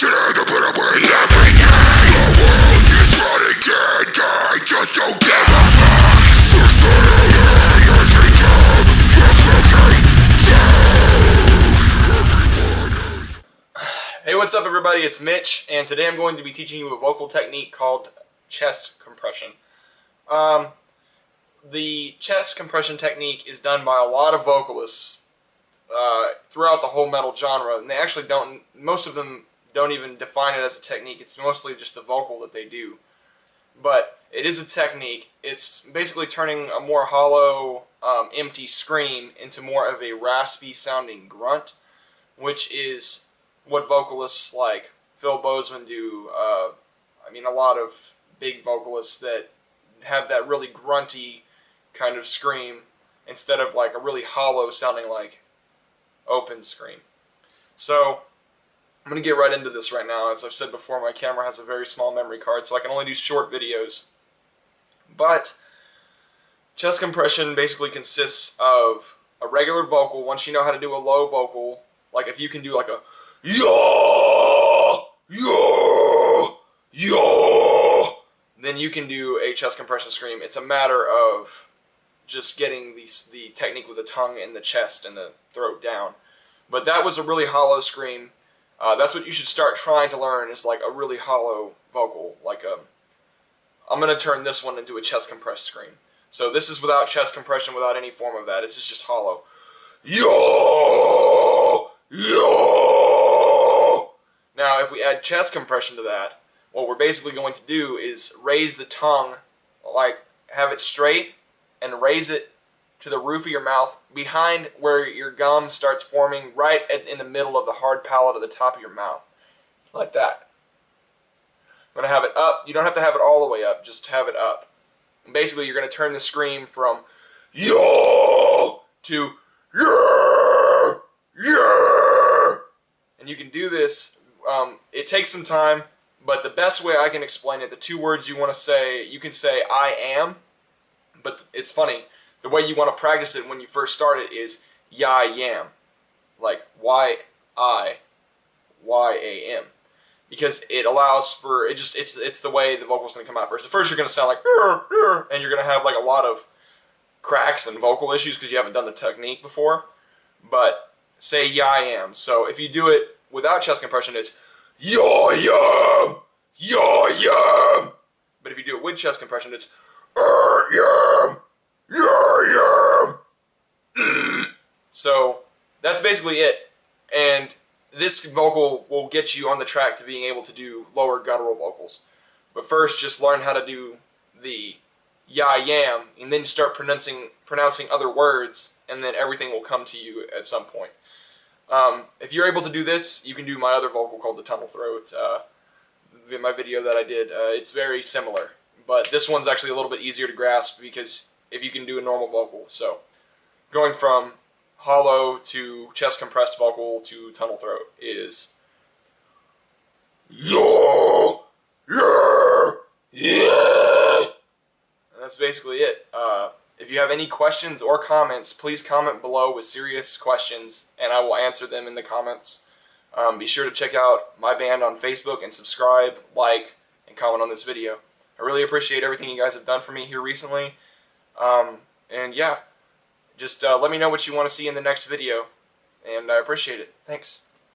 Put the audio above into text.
put up with every day The world is running and I just don't give a fuck Society has become a Hey, what's up, everybody? It's Mitch, and today I'm going to be teaching you a vocal technique called chest compression. Um, the chest compression technique is done by a lot of vocalists uh, throughout the whole metal genre, and they actually don't. Most of them don't even define it as a technique. It's mostly just the vocal that they do. But it is a technique. It's basically turning a more hollow, um, empty scream into more of a raspy sounding grunt, which is what vocalists like Phil Bozeman do. Uh, I mean, a lot of big vocalists that have that really grunty kind of scream instead of like a really hollow sounding like open scream. So I'm going to get right into this right now. As I've said before, my camera has a very small memory card, so I can only do short videos. But chest compression basically consists of a regular vocal. Once you know how to do a low vocal, like if you can do like a yeah, yeah, yeah, then you can do a chest compression scream. It's a matter of just getting the, the technique with the tongue and the chest and the throat down. But that was a really hollow scream. Uh, that's what you should start trying to learn is like a really hollow vocal. Like um, I'm going to turn this one into a chest compressed scream. So this is without chest compression, without any form of that. It's just, just hollow. Yo! Yo! Now, if we add chest compression to that, what we're basically going to do is raise the tongue, like have it straight, and raise it to the roof of your mouth behind where your gum starts forming right in the middle of the hard palate of the top of your mouth. Like that. I'm going to have it up. You don't have to have it all the way up. Just have it up. And basically, you're going to turn the scream from yo to yeah, yeah. And you can do this. Um, it takes some time, but the best way I can explain it, the two words you want to say, you can say I am, but it's funny the way you want to practice it when you first start it is ya yam, like y i y a m, because it allows for it just it's it's the way the vocal's gonna come out first. At first you're gonna sound like and you're gonna have like a lot of cracks and vocal issues because you haven't done the technique before. But say ya yam. So if you do it without chest compression, it's ya yam, ya yam. But if you do it with chest compression, it's er yam. Yeah, yeah. So that's basically it. And this vocal will get you on the track to being able to do lower guttural vocals. But first, just learn how to do the ya yam, and then start pronouncing pronouncing other words, and then everything will come to you at some point. Um, if you're able to do this, you can do my other vocal called the tunnel throat. Uh, my video that I did, uh, it's very similar, but this one's actually a little bit easier to grasp because if you can do a normal vocal. So going from hollow to chest compressed vocal to tunnel throat is yeah, yeah, yeah. And that's basically it. Uh, if you have any questions or comments, please comment below with serious questions, and I will answer them in the comments. Um, be sure to check out my band on Facebook and subscribe, like, and comment on this video. I really appreciate everything you guys have done for me here recently. Um, and yeah, just uh, let me know what you want to see in the next video, and I appreciate it. Thanks.